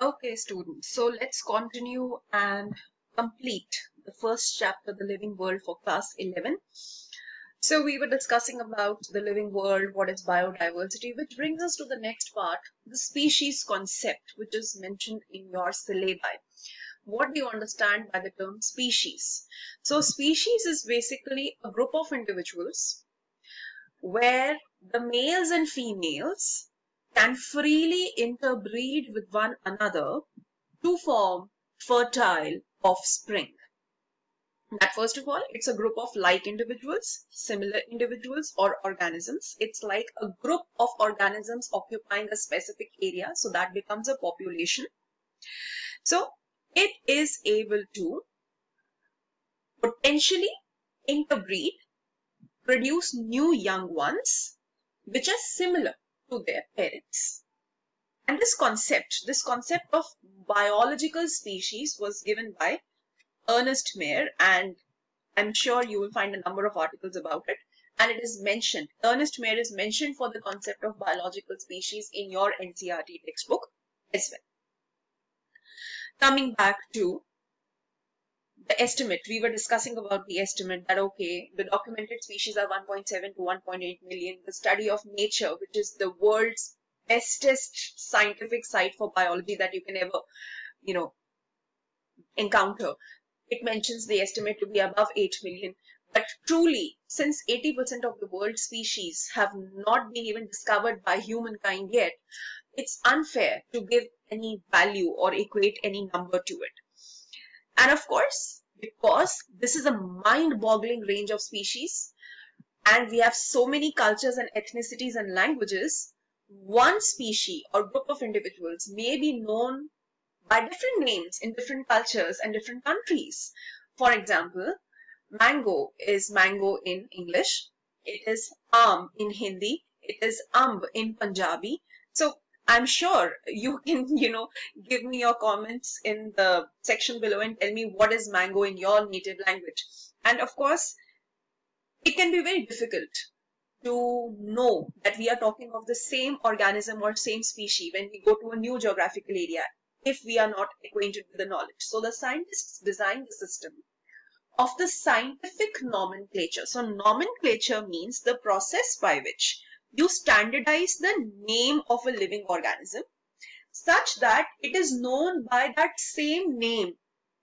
Okay, students. So let's continue and complete the first chapter, The Living World for class 11. So we were discussing about the living world, what is biodiversity, which brings us to the next part, the species concept, which is mentioned in your syllabi. What do you understand by the term species? So species is basically a group of individuals where the males and females can freely interbreed with one another to form fertile offspring. That first of all, it's a group of like individuals, similar individuals or organisms. It's like a group of organisms occupying a specific area. So that becomes a population. So it is able to potentially interbreed, produce new young ones, which are similar to their parents. And this concept, this concept of biological species was given by Ernest Mayr and I'm sure you will find a number of articles about it and it is mentioned. Ernest Mayr is mentioned for the concept of biological species in your NCERT textbook as well. Coming back to the estimate, we were discussing about the estimate that okay, the documented species are 1.7 to 1.8 million. The study of nature, which is the world's bestest scientific site for biology that you can ever, you know, encounter. It mentions the estimate to be above 8 million. But truly, since 80% of the world's species have not been even discovered by humankind yet, it's unfair to give any value or equate any number to it. And of course, because this is a mind-boggling range of species and we have so many cultures and ethnicities and languages, one species or group of individuals may be known by different names in different cultures and different countries. For example, mango is mango in English. It is aam in Hindi. It is amb in Punjabi. So I'm sure you can, you know, give me your comments in the section below and tell me what is mango in your native language. And of course, it can be very difficult to know that we are talking of the same organism or same species when we go to a new geographical area if we are not acquainted with the knowledge. So the scientists designed the system of the scientific nomenclature. So nomenclature means the process by which you standardize the name of a living organism such that it is known by that same name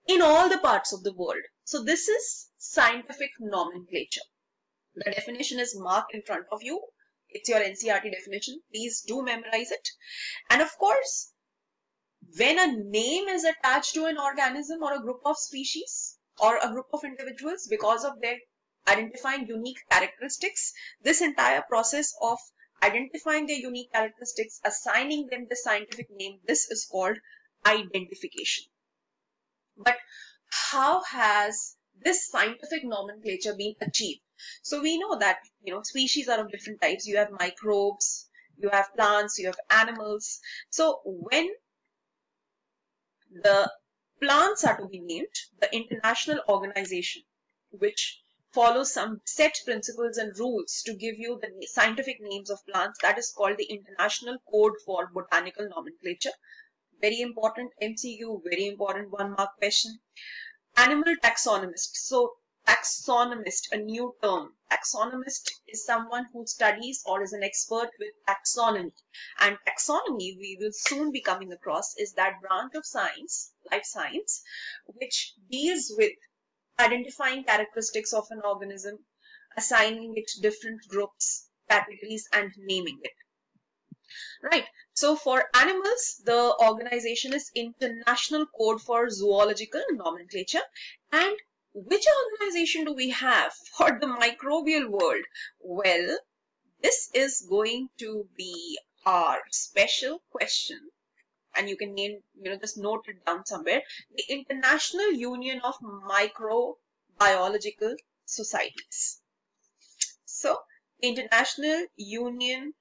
in all the parts of the world. So this is scientific nomenclature. The definition is marked in front of you. It's your NCERT definition. Please do memorize it. And of course, when a name is attached to an organism or a group of species or a group of individuals because of their identifying unique characteristics, this entire process of identifying their unique characteristics, assigning them the scientific name, this is called identification. But how has this scientific nomenclature been achieved? So we know that, you know, species are of different types. You have microbes, you have plants, you have animals. So when the plants are to be named, the international organization, which follows some set principles and rules to give you the scientific names of plants, that is called the International Code for Botanical Nomenclature. Very important MCQ, very important one mark question. Animal taxonomist. So taxonomist, a new term. Taxonomist is someone who studies or is an expert with taxonomy. And taxonomy, we will soon be coming across, is that branch of science, life science, which deals with identifying characteristics of an organism, assigning it different groups, categories, and naming it. Right. So for animals, the organization is International Code for Zoological Nomenclature and which organization do we have for the microbial world? Well, this is going to be our special question and you can name, you know, just note it down somewhere. The International Union of Microbiological Societies. So, International Union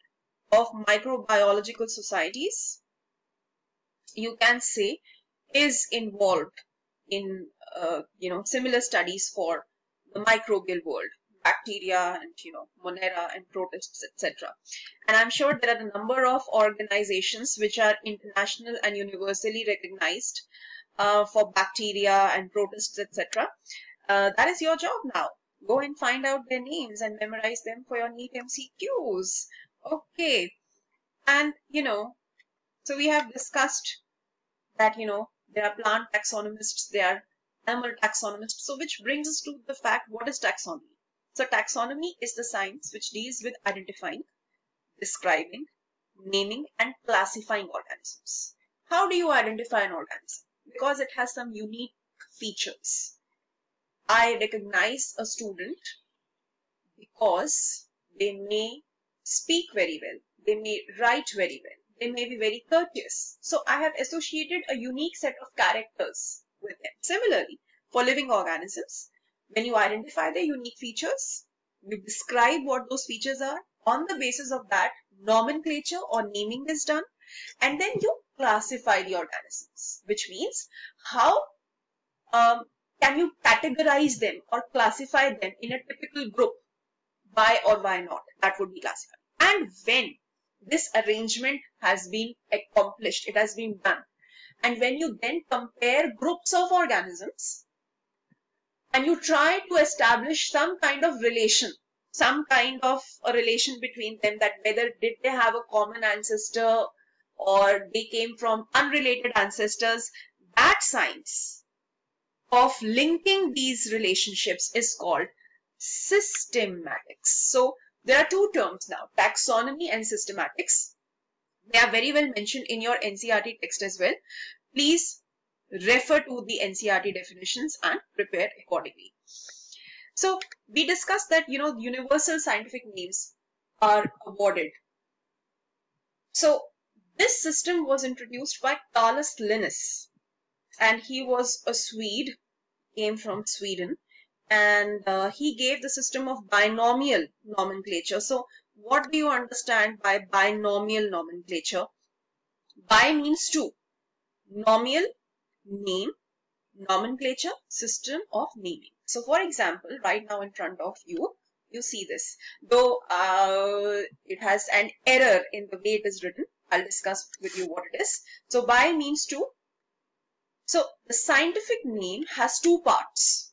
of Microbiological Societies, you can say, is involved in uh, you know similar studies for the microbial world bacteria and you know monera and protists etc and i'm sure there are a number of organizations which are international and universally recognized uh, for bacteria and protists etc uh, that is your job now. Go and find out their names and memorize them for your NEET MCQs okay. And you know so we have discussed that you know there are plant taxonomists there are animal taxonomists. So which brings us to the fact, what is taxonomy? So taxonomy is the science which deals with identifying, describing, naming and classifying organisms. How do you identify an organism? Because it has some unique features. I recognize a student because they may speak very well, they may write very well, they may be very courteous. So I have associated a unique set of characters with them. Similarly, for living organisms, when you identify the unique features, you describe what those features are. On the basis of that, nomenclature or naming is done. And then you classify the organisms, which means how um, can you categorize them or classify them in a typical group? Why or why not? That would be classified. And when this arrangement has been accomplished, it has been done, and when you then compare groups of organisms and you try to establish some kind of relation, some kind of a relation between them that whether did they have a common ancestor or they came from unrelated ancestors, that science of linking these relationships is called systematics. So there are two terms now, taxonomy and systematics. They are very well mentioned in your NCERT text as well. Please refer to the NCERT definitions and prepare accordingly. So we discussed that, you know, universal scientific names are awarded. So this system was introduced by Carolus Linnaeus and he was a Swede, came from Sweden and uh, he gave the system of binomial nomenclature. So what do you understand by binomial nomenclature? Bi means two. Nomial, name, nomenclature, system of naming. So for example, right now in front of you, you see this. Though uh, it has an error in the way it is written, I'll discuss with you what it is. So by means two, So the scientific name has two parts.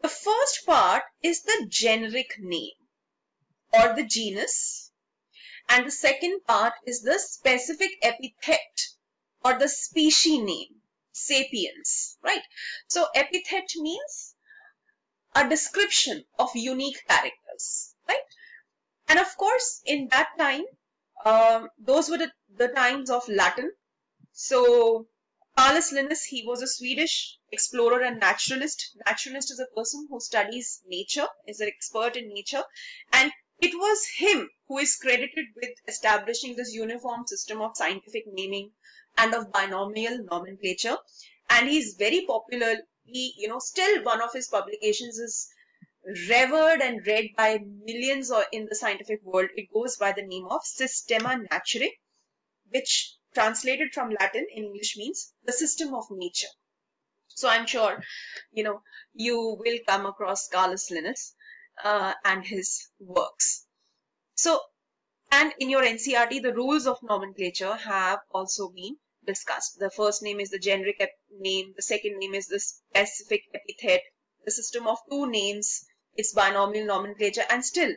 The first part is the generic name or the genus and the second part is the specific epithet or the species name sapiens right? So epithet means a description of unique characters right? And of course in that time um, those were the, the times of latin. So Carolus Linnaeus, he was a Swedish explorer and naturalist. Naturalist is a person who studies nature, is an expert in nature, and it was him who is credited with establishing this uniform system of scientific naming and of binomial nomenclature. And he's very popular. He, you know, still one of his publications is revered and read by millions in the scientific world. It goes by the name of Systema Naturae, which translated from Latin in English means the system of nature. So I'm sure, you know, you will come across Carolus Linnaeus uh, and his works. So, and in your NCERT, the rules of nomenclature have also been discussed. The first name is the generic name, the second name is the specific epithet, the system of two names, its binomial nomenclature, and still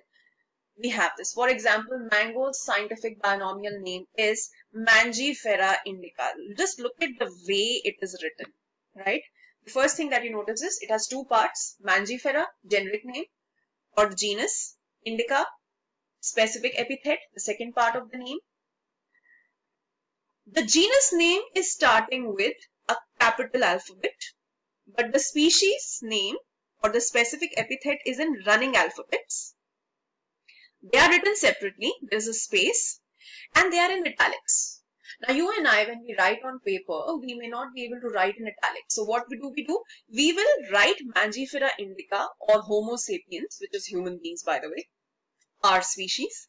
we have this. For example, mango's scientific binomial name is Mangifera indica. Just look at the way it is written, right? The first thing that you notice is it has two parts, Mangifera, generic name, or genus, indica, specific epithet, the second part of the name. The genus name is starting with a capital alphabet, but the species name or the specific epithet is in running alphabets. They are written separately, there is a space, and they are in italics. Now you and I, when we write on paper, we may not be able to write in italics. So what we do, we do, we will write Mangifera indica or Homo sapiens, which is human beings by the way, our species.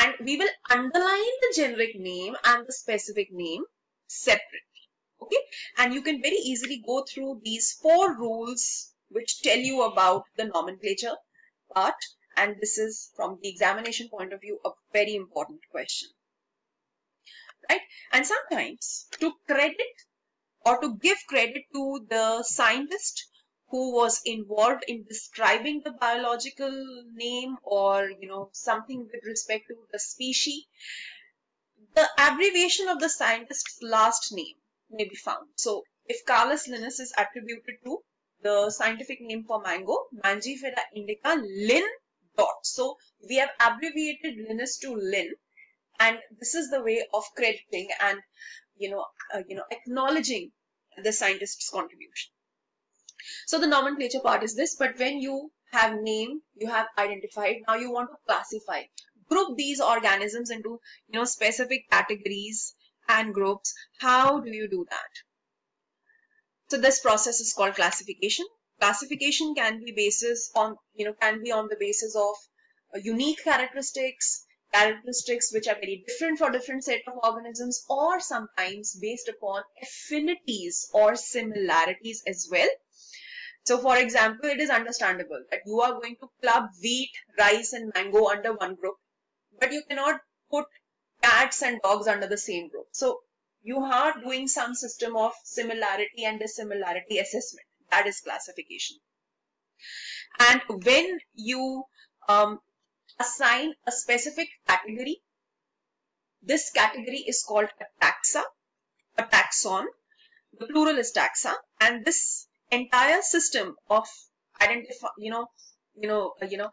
And we will underline the generic name and the specific name separately. Okay. And you can very easily go through these four rules which tell you about the nomenclature part and this is from the examination point of view a very important question right and sometimes to credit or to give credit to the scientist who was involved in describing the biological name or you know something with respect to the species the abbreviation of the scientist's last name may be found. So if Carolus Linnaeus is attributed to the scientific name for mango mangifera indica lin dot. So we have abbreviated Linnaeus to lin and this is the way of crediting and you know uh, you know acknowledging the scientist's contribution so the nomenclature part is this but when you have named you have identified now you want to classify. Group these organisms into you know specific categories and groups. How do you do that? So this process is called classification. Classification can be basis on you know can be on the basis of uh, unique characteristics characteristics which are very different for different set of organisms or sometimes based upon affinities or similarities as well. So for example, it is understandable that you are going to club wheat, rice and mango under one group, but you cannot put cats and dogs under the same group. So you are doing some system of similarity and dissimilarity assessment. That is classification. And when you um, assign a specific category. This category is called a taxa, a taxon. The plural is taxa, and this entire system of identify, you know, you know, uh, you know,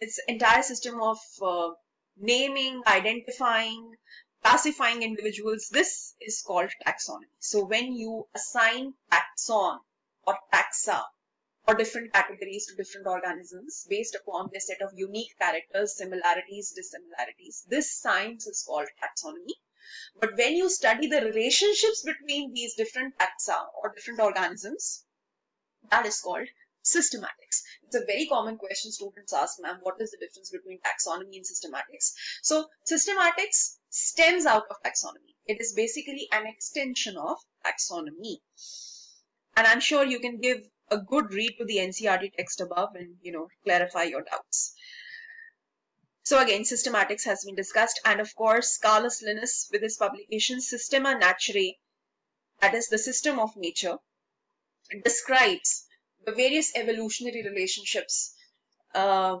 this entire system of uh, naming, identifying, classifying individuals. This is called taxonomy. So when you assign taxon or taxa or different categories to different organisms based upon their set of unique characters, similarities, dissimilarities. This science is called taxonomy. But when you study the relationships between these different taxa or different organisms, that is called systematics. It's a very common question students ask, ma'am, what is the difference between taxonomy and systematics? So systematics stems out of taxonomy. It is basically an extension of taxonomy. And I'm sure you can give a good read to the NCERT text above and, you know, clarify your doubts. So again, systematics has been discussed and of course, Carolus Linnaeus with his publication Systema Naturae, that is the system of nature, describes the various evolutionary relationships uh,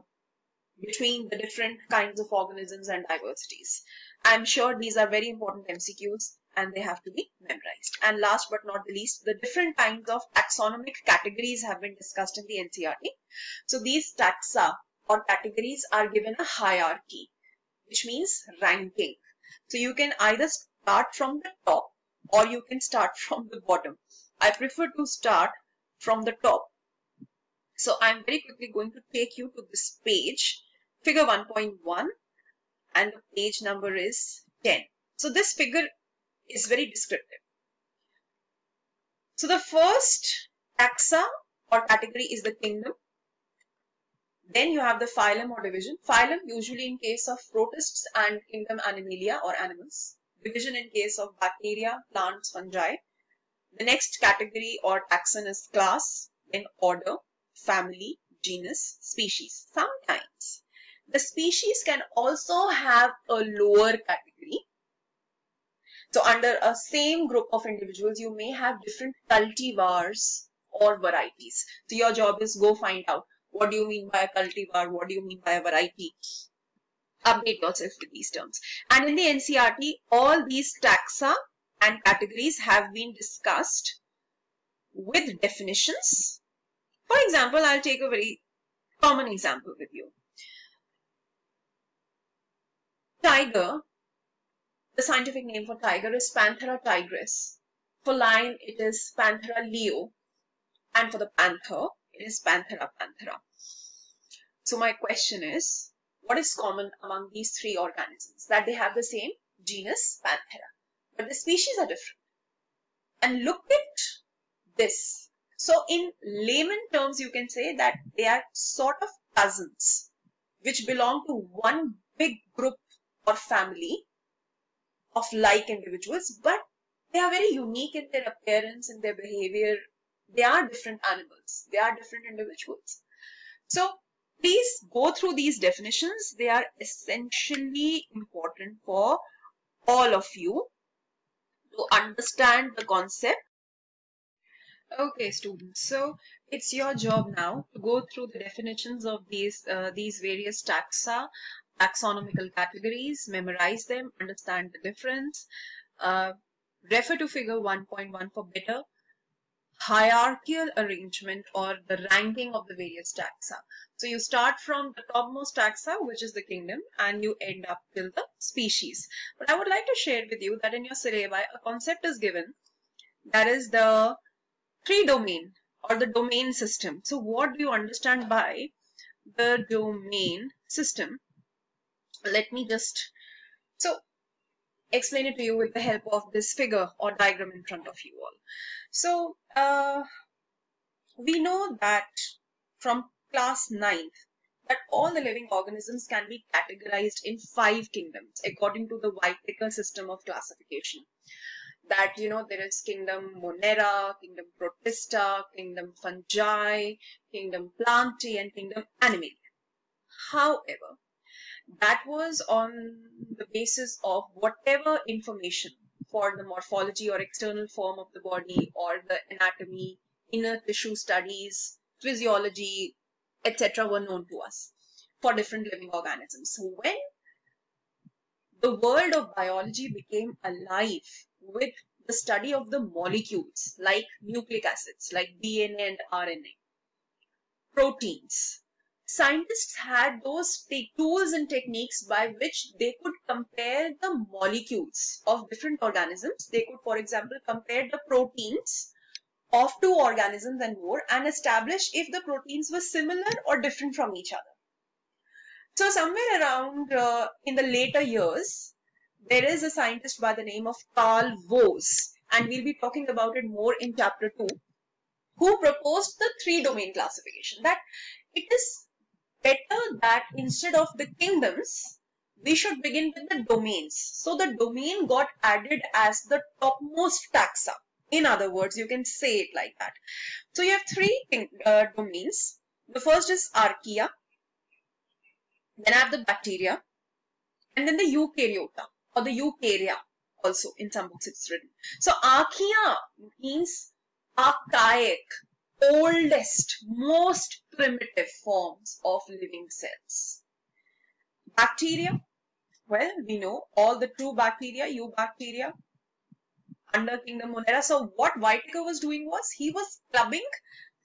between the different kinds of organisms and diversities. I'm sure these are very important MCQs and they have to be memorized. And last but not the least, the different kinds of taxonomic categories have been discussed in the NCERT. So these taxa or categories are given a hierarchy, which means ranking. So you can either start from the top or you can start from the bottom. I prefer to start from the top. So I'm very quickly going to take you to this page, figure 1.1 and the page number is 10. So this figure is very descriptive. So the first taxa or category is the kingdom. Then you have the phylum or division. Phylum usually in case of protists and kingdom Animalia or animals. Division in case of bacteria, plants, fungi. The next category or taxon is class, then order, family, genus, species. Sometimes the species can also have a lower category so under a same group of individuals, you may have different cultivars or varieties. So your job is go find out what do you mean by a cultivar, what do you mean by a variety. Update yourself with these terms. And in the NCERT, all these taxa and categories have been discussed with definitions. For example, I'll take a very common example with you. Tiger the scientific name for tiger is Panthera tigris. For lion, it is Panthera leo. And for the panther, it is Panthera panthera. So my question is, what is common among these three organisms? That they have the same genus Panthera, but the species are different. And look at this. So in layman terms, you can say that they are sort of cousins, which belong to one big group or family of like individuals, but they are very unique in their appearance and their behavior. They are different animals. They are different individuals. So Please go through these definitions. They are essentially important for all of you to understand the concept. Okay, students. So it's your job now to go through the definitions of these uh, these various taxa, taxonomical categories, memorize them, understand the difference. Uh, refer to figure 1.1 for better hierarchical arrangement or the ranking of the various taxa. So you start from the topmost taxa, which is the kingdom, and you end up till the species. But I would like to share with you that in your syllabi, a concept is given that is the three domain or the domain system. So what do you understand by the domain system? Let me just, so explain it to you with the help of this figure or diagram in front of you all. So uh, we know that from class 9th that all the living organisms can be categorized in five kingdoms according to the Whittaker system of classification. That, you know, there is kingdom Monera, kingdom Protista, kingdom Fungi, kingdom Plantae, and kingdom Animalia. However, that was on the basis of whatever information for the morphology or external form of the body or the anatomy, inner tissue studies, physiology, etc. were known to us for different living organisms. So when the world of biology became alive with the study of the molecules like nucleic acids, like DNA and RNA, proteins, scientists had those tools and techniques by which they could compare the molecules of different organisms. They could, for example, compare the proteins of two organisms and more and establish if the proteins were similar or different from each other. So somewhere around uh, in the later years, there is a scientist by the name of Carl Woese and we'll be talking about it more in chapter 2 who proposed the three domain classification that it is better that instead of the kingdoms, we should begin with the domains. So the domain got added as the topmost taxa. In other words, you can say it like that. So you have three uh, domains. The first is archaea. Then I have the bacteria. And then the eukaryota or the eukarya also in some books it's written. So archaea means archaic oldest, most primitive forms of living cells. Bacteria, well, we know all the true bacteria, eubacteria, under kingdom Monera. So what Whittaker was doing was he was clubbing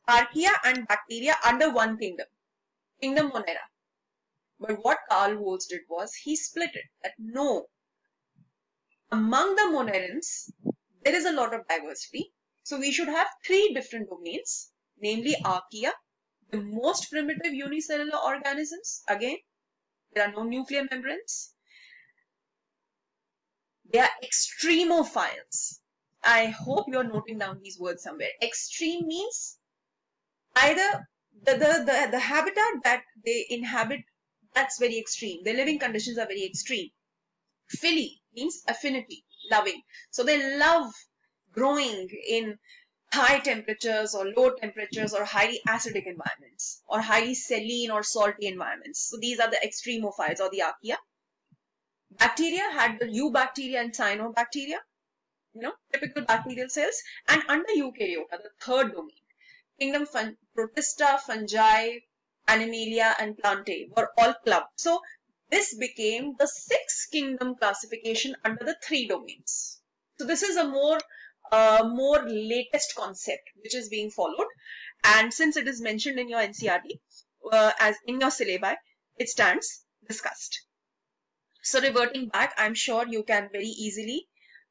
archaea and bacteria under one kingdom, kingdom Monera. But what Carl Woese did was he split it that no, among the Monerans, there is a lot of diversity so we should have three different domains, namely archaea, the most primitive unicellular organisms. Again, there are no nuclear membranes. They are extremophiles. I hope you're noting down these words somewhere. Extreme means either the, the, the, the habitat that they inhabit, that's very extreme. Their living conditions are very extreme. Phily means affinity, loving. So they love growing in high temperatures or low temperatures or highly acidic environments or highly saline or salty environments. So these are the extremophiles or the archaea. Bacteria had the eubacteria and cyanobacteria, you know, typical bacterial cells. And under eukaryota, the third domain, kingdom fun protista, fungi, animalia and plantae were all clubbed. So this became the sixth kingdom classification under the three domains. So this is a more a more latest concept which is being followed and since it is mentioned in your NCERT uh, as in your syllabi it stands discussed. So reverting back I'm sure you can very easily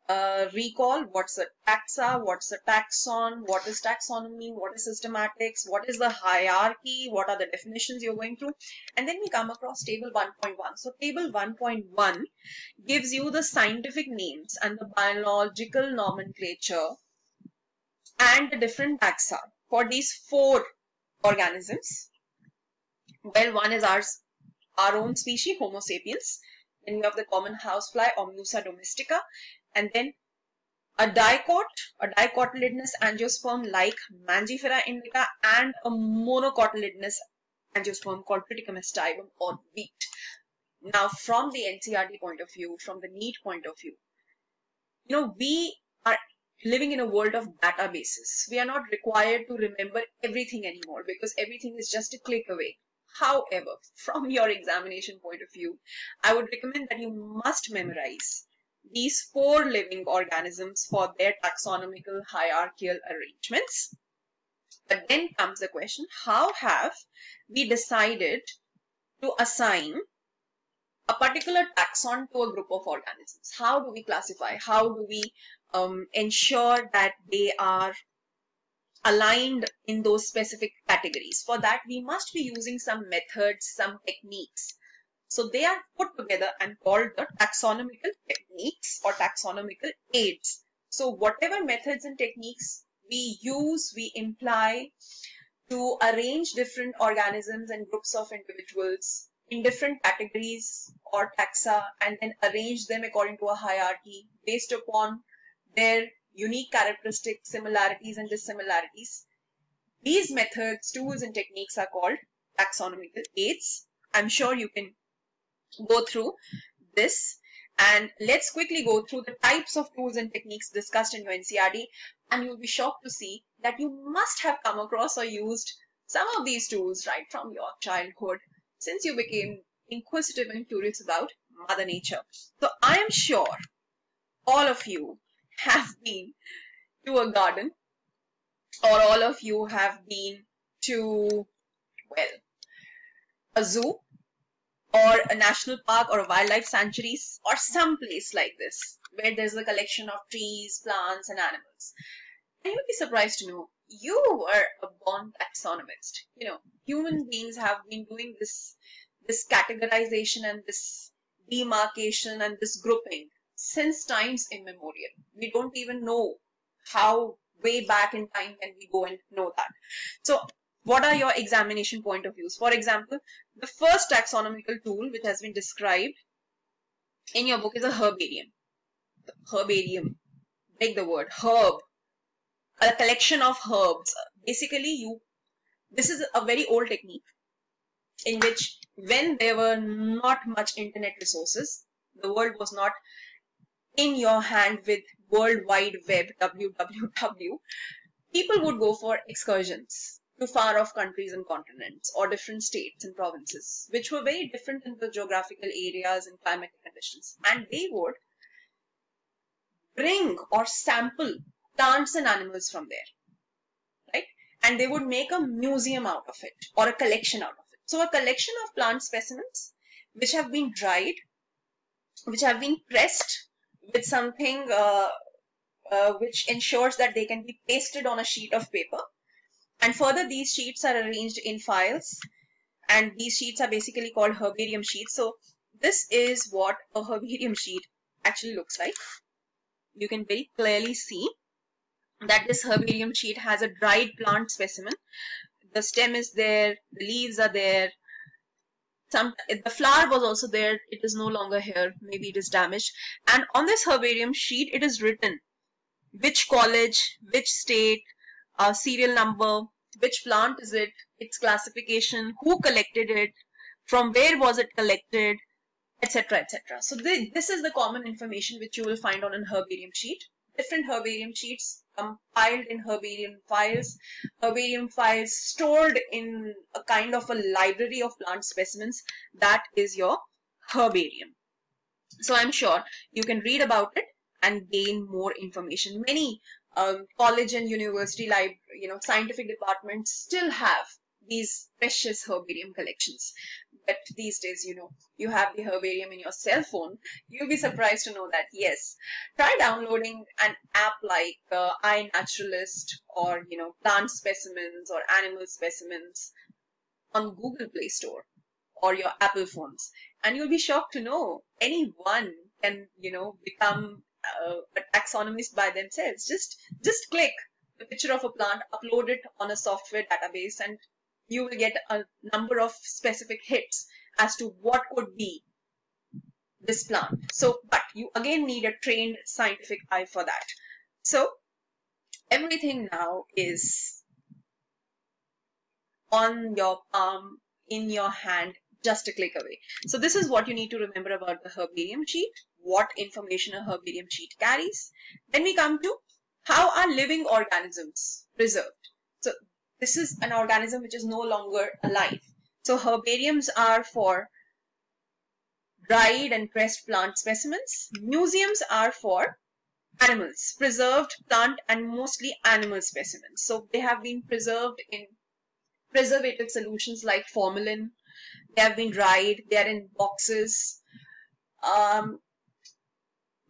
uh, recall what's a taxa, what's a taxon, what is taxonomy, what is systematics, what is the hierarchy, what are the definitions you're going through. And then we come across table 1.1. So table 1.1 gives you the scientific names and the biological nomenclature and the different taxa for these four organisms. Well, one is ours, our own species, Homo sapiens. Then we have the common housefly, Musca domestica and then a dicot, a dicotyledonous angiosperm like Mangifera indica and a monocotyledonous angiosperm called Triticum aestivum or wheat. Now, from the NCERT point of view, from the NEET point of view, you know, we are living in a world of databases. We are not required to remember everything anymore because everything is just a click away. However, from your examination point of view, I would recommend that you must memorize these four living organisms for their taxonomical hierarchical arrangements. But then comes the question, how have we decided to assign a particular taxon to a group of organisms? How do we classify? How do we um, ensure that they are aligned in those specific categories? For that, we must be using some methods, some techniques so they are put together and called the taxonomical techniques or taxonomical aids. So whatever methods and techniques we use, we imply to arrange different organisms and groups of individuals in different categories or taxa and then arrange them according to a hierarchy based upon their unique characteristics, similarities and dissimilarities. These methods, tools and techniques are called taxonomical aids. I'm sure you can go through this. And let's quickly go through the types of tools and techniques discussed in your NCERT and you'll be shocked to see that you must have come across or used some of these tools right from your childhood since you became inquisitive and curious about Mother Nature. So I am sure all of you have been to a garden or all of you have been to, well, a zoo or a national park or a wildlife sanctuary or some place like this where there's a collection of trees, plants and animals. And you'd be surprised to know you were a born taxonomist. You know, human beings have been doing this, this categorization and this demarcation and this grouping since times immemorial. We don't even know how way back in time can we go and know that. So what are your examination point of views? For example, the first taxonomical tool which has been described in your book is a herbarium. Herbarium, break the word, herb, a collection of herbs. Basically, you, this is a very old technique in which when there were not much internet resources, the world was not in your hand with World Wide Web, WWW, people would go for excursions to far off countries and continents or different states and provinces, which were very different in the geographical areas and climatic conditions. And they would bring or sample plants and animals from there, right? And they would make a museum out of it or a collection out of it. So a collection of plant specimens which have been dried, which have been pressed with something uh, uh, which ensures that they can be pasted on a sheet of paper and further, these sheets are arranged in files and these sheets are basically called herbarium sheets. So this is what a herbarium sheet actually looks like. You can very clearly see that this herbarium sheet has a dried plant specimen. The stem is there, the leaves are there, some the flower was also there it is no longer here maybe it is damaged and on this herbarium sheet it is written which college which state uh, serial number, which plant is it, its classification, who collected it, from where was it collected, etc. etc. So th this is the common information which you will find on an herbarium sheet. Different herbarium sheets compiled in herbarium files, herbarium files stored in a kind of a library of plant specimens. That is your herbarium. So I'm sure you can read about it and gain more information. Many um, college and university library, you know, scientific departments still have these precious herbarium collections. But these days, you know, you have the herbarium in your cell phone. You'll be surprised to know that, yes, try downloading an app like uh, iNaturalist or, you know, plant specimens or animal specimens on Google Play Store or your Apple phones. And you'll be shocked to know anyone can, you know, become uh, a taxonomist by themselves. Just just click the picture of a plant, upload it on a software database, and you will get a number of specific hits as to what could be this plant. So, but you again need a trained scientific eye for that. So, everything now is on your palm in your hand just a click away. So this is what you need to remember about the herbarium sheet, what information a herbarium sheet carries. Then we come to how are living organisms preserved. So this is an organism which is no longer alive. So herbariums are for dried and pressed plant specimens. Museums are for animals, preserved plant and mostly animal specimens. So they have been preserved in preservative solutions like formalin. They have been dried. They are in boxes. Um,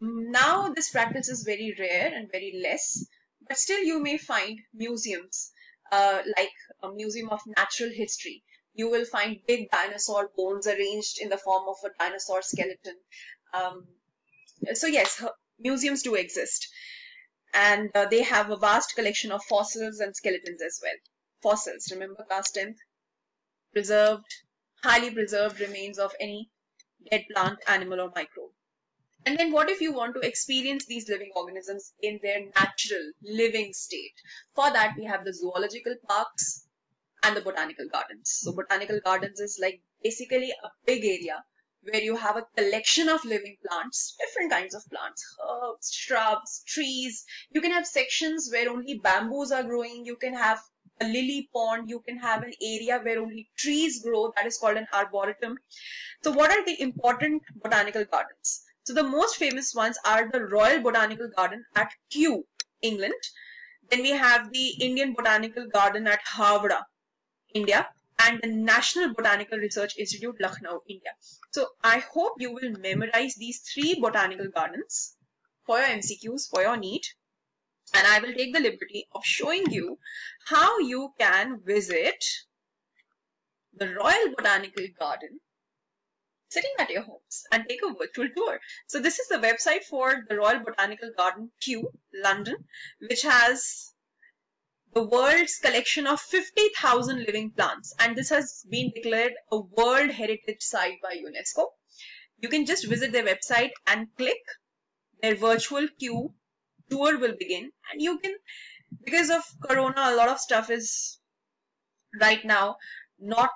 now this practice is very rare and very less, but still you may find museums uh, like a museum of natural history. You will find big dinosaur bones arranged in the form of a dinosaur skeleton. Um, so yes, museums do exist and uh, they have a vast collection of fossils and skeletons as well. Fossils, remember class 10th? Preserved, highly preserved remains of any dead plant, animal or microbe. And then what if you want to experience these living organisms in their natural living state? For that we have the zoological parks and the botanical gardens. So botanical gardens is like basically a big area where you have a collection of living plants, different kinds of plants, herbs, shrubs, trees. You can have sections where only bamboos are growing. You can have a lily pond. You can have an area where only trees grow. That is called an arboretum. So what are the important botanical gardens? So the most famous ones are the Royal Botanical Garden at Kew, England. Then we have the Indian Botanical Garden at Howrah, India and the National Botanical Research Institute, Lucknow, India. So I hope you will memorize these three botanical gardens for your MCQs, for your NEET. And I will take the liberty of showing you how you can visit the Royal Botanical Garden sitting at your homes and take a virtual tour. So this is the website for the Royal Botanical Garden Kew, London, which has the world's collection of 50,000 living plants and this has been declared a World Heritage Site by UNESCO. You can just visit their website and click their virtual Kew tour will begin and you can because of corona a lot of stuff is right now not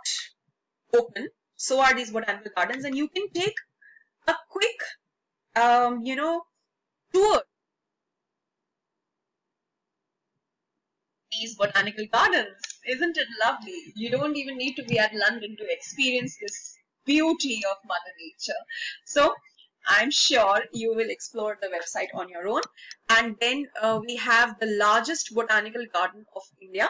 open so are these botanical gardens and you can take a quick um, you know tour these botanical gardens. Isn't it lovely? You don't even need to be at London to experience this beauty of Mother Nature. So I'm sure you will explore the website on your own. And then uh, we have the largest botanical garden of India.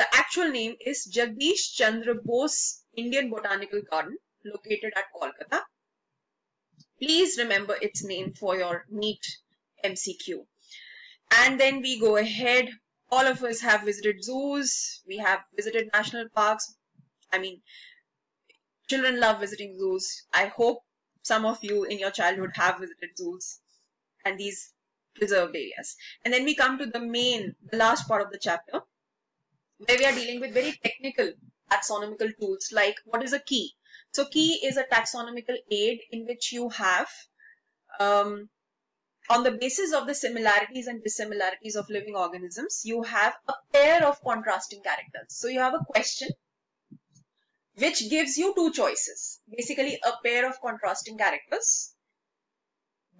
The actual name is Jagdish Chandra Bose Indian Botanical Garden located at Kolkata. Please remember its name for your NEET MCQ. And then we go ahead all of us have visited zoos, we have visited national parks. I mean, children love visiting zoos. I hope some of you in your childhood have visited zoos and these preserved areas. And then we come to the main, the last part of the chapter, where we are dealing with very technical taxonomical tools like what is a key? So key is a taxonomical aid in which you have um, on the basis of the similarities and dissimilarities of living organisms, you have a pair of contrasting characters. So you have a question which gives you two choices. Basically a pair of contrasting characters.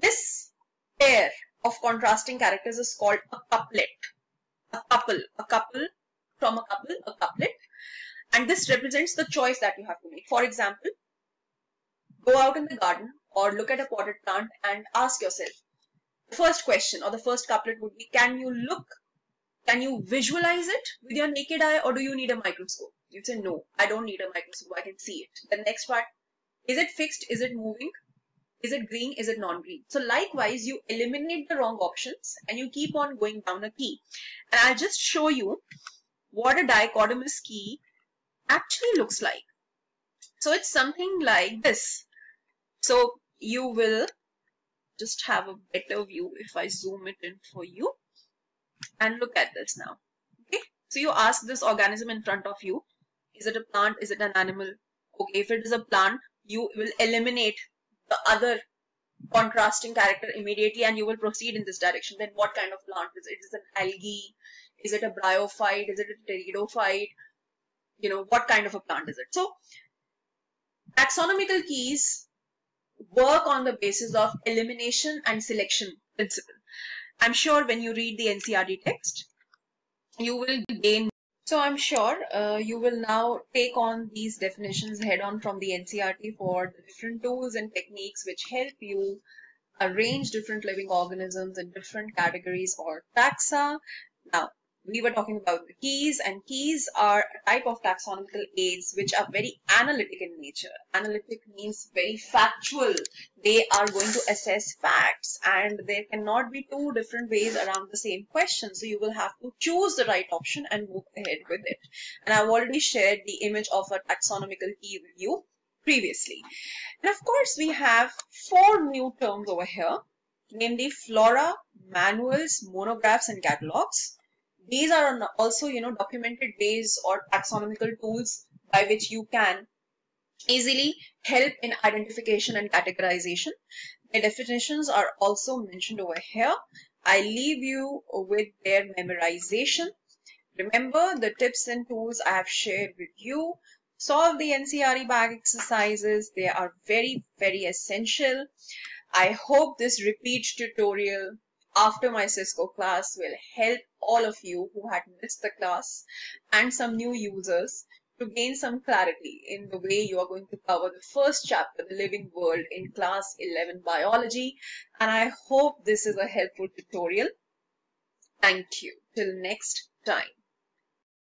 This pair of contrasting characters is called a couplet. A couple, a couple from a couple, a couplet. And this represents the choice that you have to make. For example, go out in the garden or look at a potted plant and ask yourself, the first question or the first couplet would be, can you look, can you visualize it with your naked eye or do you need a microscope? You say, no, I don't need a microscope. I can see it. The next part, is it fixed? Is it moving? Is it green? Is it non-green? So likewise, you eliminate the wrong options and you keep on going down a key. And I'll just show you what a dichotomous key actually looks like. So it's something like this. So you will just have a better view if I zoom it in for you. And look at this now. Okay. So you ask this organism in front of you. Is it a plant? Is it an animal? Okay. If it is a plant, you will eliminate the other contrasting character immediately and you will proceed in this direction. Then what kind of plant is it? Is it an algae? Is it a bryophyte? Is it a pteridophyte? you know, what kind of a plant is it? So taxonomical keys work on the basis of elimination and selection principle. I'm sure when you read the NCERT text, you will gain. So I'm sure uh, you will now take on these definitions head on from the NCERT for the different tools and techniques which help you arrange different living organisms in different categories or taxa. Now, we were talking about the keys and keys are a type of taxonomical aids which are very analytic in nature. Analytic means very factual. They are going to assess facts and there cannot be two different ways around the same question. So you will have to choose the right option and move ahead with it. And I've already shared the image of a taxonomical key with you previously. And of course we have four new terms over here namely flora, manuals, monographs and catalogs these are also, you know, documented ways or taxonomical tools by which you can easily help in identification and categorization. The definitions are also mentioned over here. I leave you with their memorization. Remember the tips and tools I have shared with you. Solve the NCERT bag exercises. They are very, very essential. I hope this repeat tutorial after my Cisco class will help all of you who had missed the class and some new users to gain some clarity in the way you are going to cover the first chapter, the living world in class 11 biology. And I hope this is a helpful tutorial. Thank you. Till next time.